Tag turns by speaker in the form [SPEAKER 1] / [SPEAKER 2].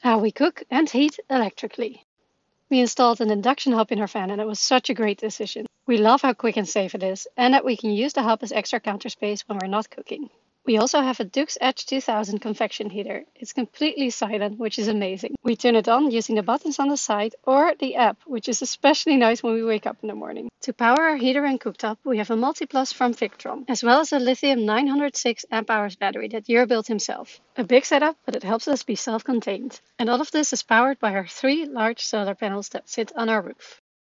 [SPEAKER 1] how we cook and heat electrically. We installed an induction hob in our van and it was such a great decision. We love how quick and safe it is and that we can use the hob as extra counter space when we're not cooking. We also have a Duux Edge 2000 convection heater. It's completely silent, which is amazing. We turn it on using the buttons on the side or the app, which is especially nice when we wake up in the morning. To power our heater and cooktop, we have a Multiplus from Victron, as well as a lithium 906 amp hours battery that Jur built himself. A big setup, but it helps us be self-contained. And all of this is powered by our three large solar panels that sit on our roof.